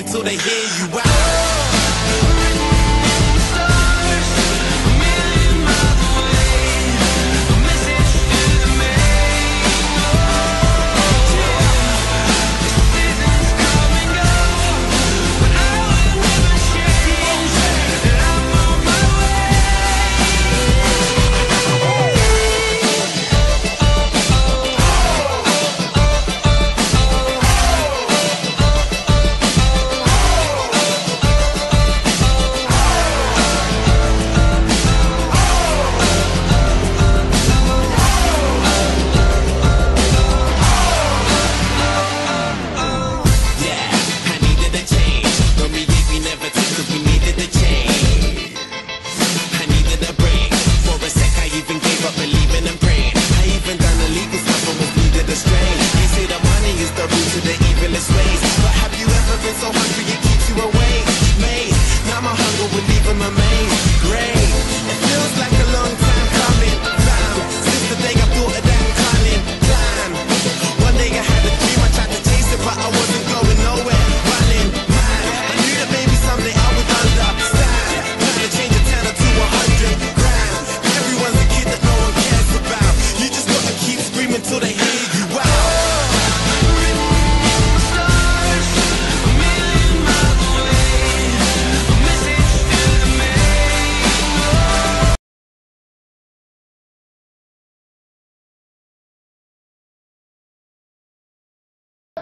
until they hear you out.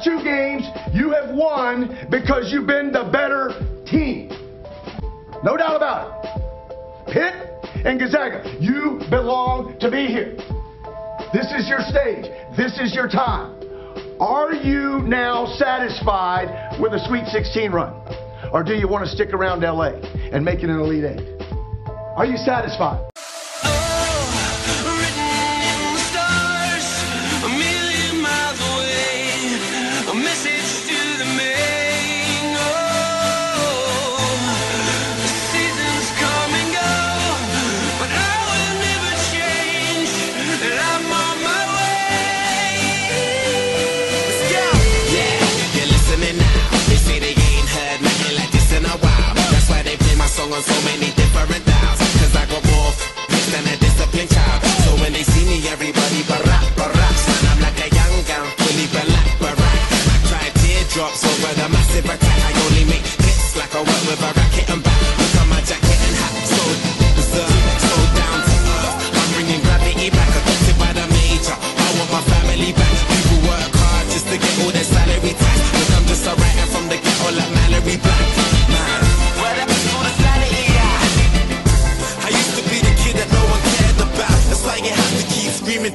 two games, you have won because you've been the better team. No doubt about it. Pitt and Gonzaga, you belong to be here. This is your stage. This is your time. Are you now satisfied with a Sweet 16 run? Or do you want to stick around LA and make it an Elite Eight? Are you satisfied? so many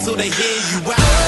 till they hear you out.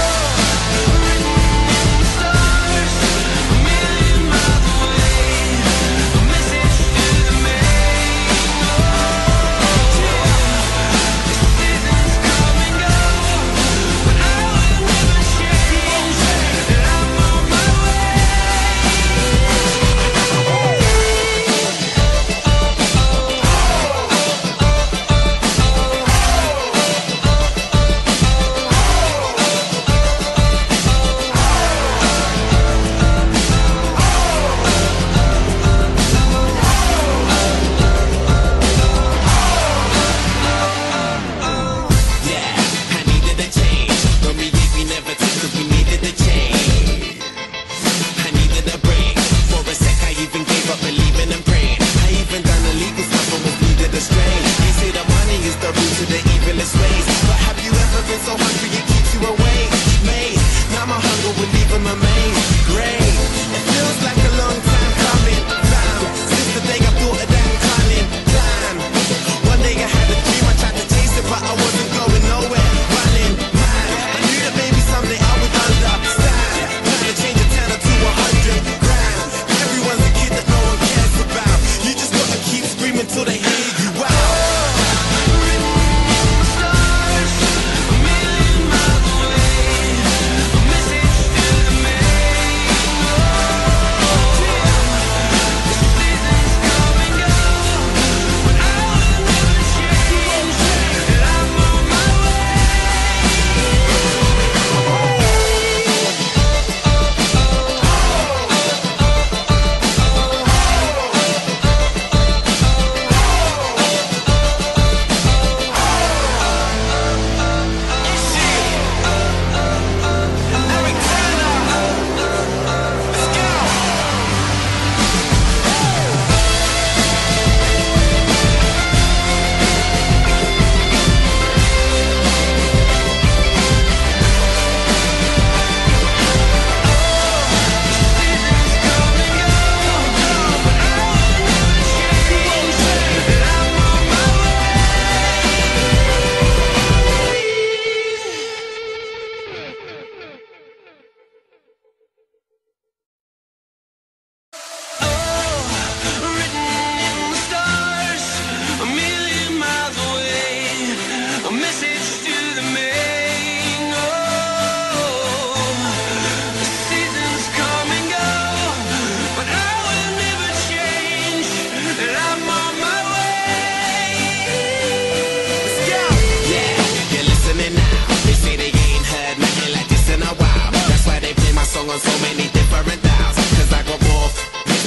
On different dials. Cause I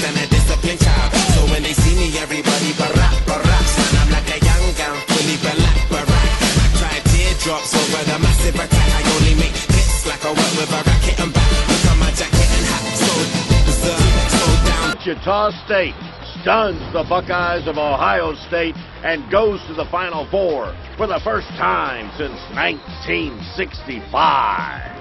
than a disciplined child. So when they see me, everybody. Son, I'm like a young fully black. I teardrops over the massive attack. I only make hits like work with a racket and back. Look at my jacket and hat. So, so, so down. Wichita State stuns the Buckeyes of Ohio State and goes to the Final Four for the first time since 1965.